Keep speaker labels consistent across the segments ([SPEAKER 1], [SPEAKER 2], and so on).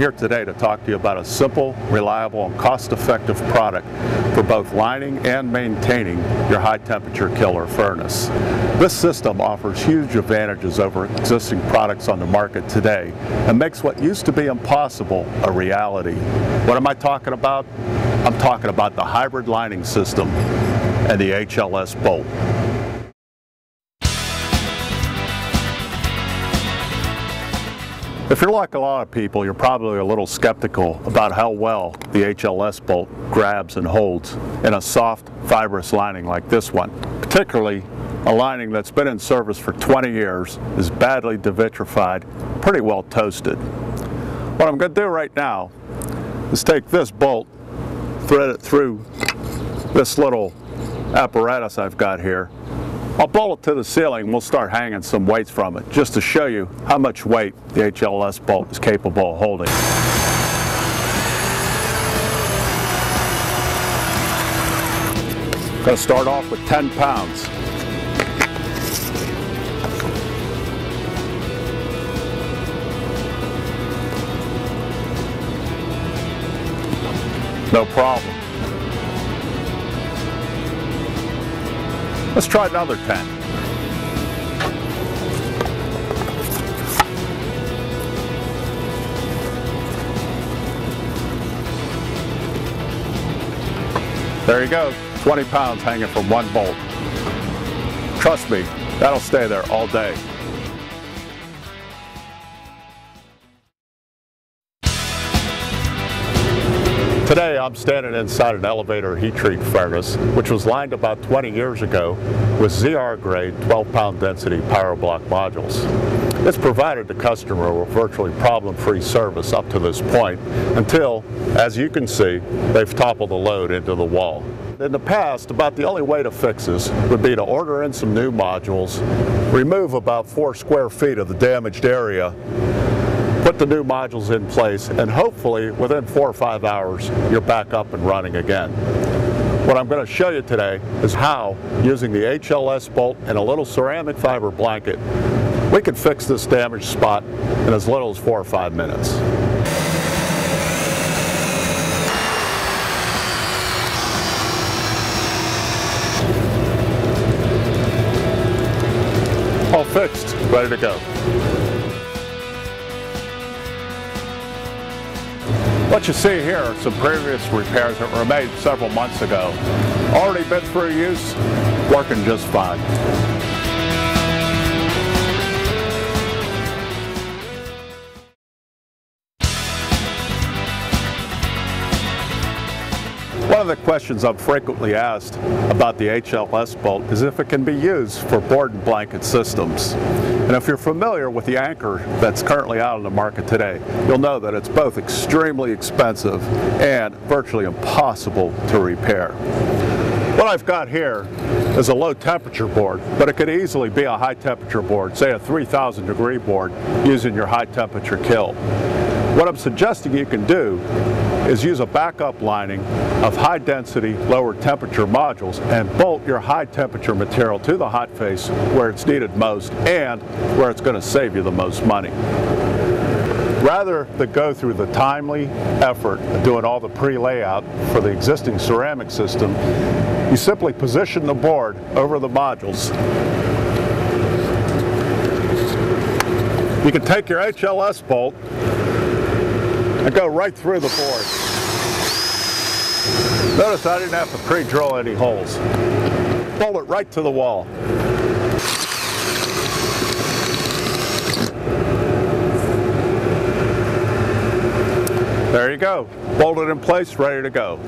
[SPEAKER 1] here today to talk to you about a simple, reliable, and cost-effective product for both lining and maintaining your high temperature kiln or furnace. This system offers huge advantages over existing products on the market today and makes what used to be impossible a reality. What am I talking about? I'm talking about the hybrid lining system and the HLS bolt. If you're like a lot of people, you're probably a little skeptical about how well the HLS bolt grabs and holds in a soft, fibrous lining like this one, particularly a lining that's been in service for 20 years, is badly devitrified, pretty well toasted. What I'm going to do right now is take this bolt, thread it through this little apparatus I've got here, I'll bolt it to the ceiling we'll start hanging some weights from it just to show you how much weight the HLS bolt is capable of holding. Going to start off with 10 pounds. No problem. Let's try another 10. There you go, 20 pounds hanging from one bolt. Trust me, that'll stay there all day. Today I'm standing inside an elevator heat treat furnace which was lined about 20 years ago with ZR grade 12 pound density Pyro-Bloc modules. It's provided the customer with virtually problem-free service up to this point until, as you can see, they've toppled the load into the wall. In the past, about the only way to fix this would be to order in some new modules, remove about four square feet of the damaged area, the new modules in place, and hopefully within four or five hours, you're back up and running again. What I'm going to show you today is how, using the HLS bolt and a little ceramic fiber blanket, we can fix this damaged spot in as little as four or five minutes. All fixed, ready to go. What you see here are some previous repairs that were made several months ago. Already been through use, working just fine. One of the questions I'm frequently asked about the HLS bolt is if it can be used for board and blanket systems. And if you're familiar with the anchor that's currently out on the market today, you'll know that it's both extremely expensive and virtually impossible to repair. What I've got here is a low temperature board, but it could easily be a high temperature board, say a 3000 degree board using your high temperature kiln. What I'm suggesting you can do is use a backup lining of high density, lower temperature modules and bolt your high temperature material to the hot face where it's needed most and where it's going to save you the most money. Rather than go through the timely effort of doing all the pre-layout for the existing ceramic system, you simply position the board over the modules you can take your HLS bolt and go right through the board. Notice I didn't have to pre-drill any holes. Bolt it right to the wall. There you go. Bolted in place, ready to go.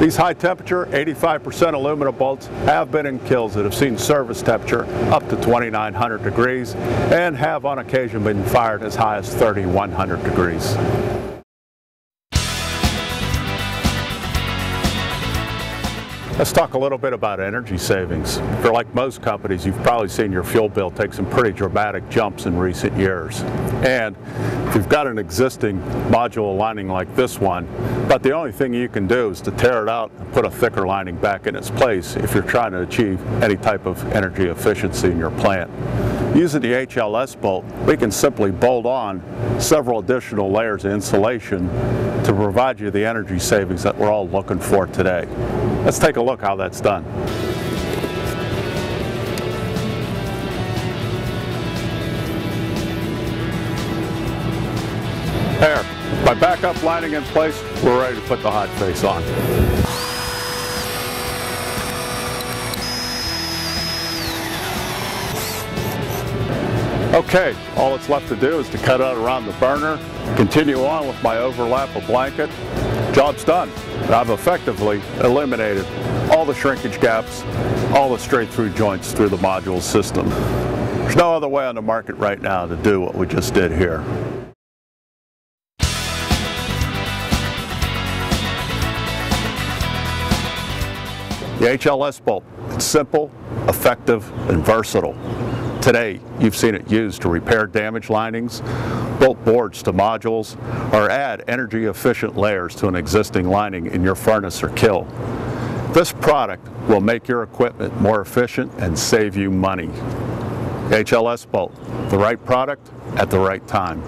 [SPEAKER 1] These high temperature, 85% alumina bolts have been in kilns that have seen service temperature up to 2900 degrees and have on occasion been fired as high as 3100 degrees. Let's talk a little bit about energy savings. For like most companies, you've probably seen your fuel bill take some pretty dramatic jumps in recent years. And if you've got an existing module lining like this one, but the only thing you can do is to tear it out and put a thicker lining back in its place if you're trying to achieve any type of energy efficiency in your plant. Using the HLS bolt, we can simply bolt on several additional layers of insulation to provide you the energy savings that we're all looking for today. Let's take a look how that's done. There, my backup lining in place, we're ready to put the hot face on. Okay, all that's left to do is to cut out around the burner, continue on with my overlap of blanket. Job's done. I've effectively eliminated all the shrinkage gaps, all the straight through joints through the module system. There's no other way on the market right now to do what we just did here. The HLS bolt, it's simple, effective, and versatile. Today, you've seen it used to repair damaged linings, bolt boards to modules, or add energy efficient layers to an existing lining in your furnace or kiln. This product will make your equipment more efficient and save you money. HLS Bolt, the right product at the right time.